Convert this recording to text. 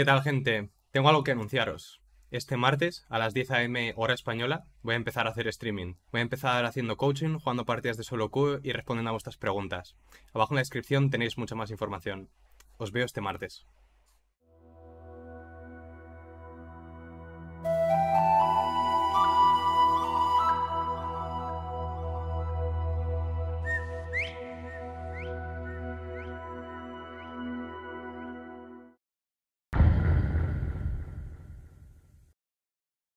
¿Qué tal, gente? Tengo algo que anunciaros. Este martes, a las 10 a.m. hora española, voy a empezar a hacer streaming. Voy a empezar haciendo coaching, jugando partidas de solo Q y respondiendo a vuestras preguntas. Abajo en la descripción tenéis mucha más información. Os veo este martes.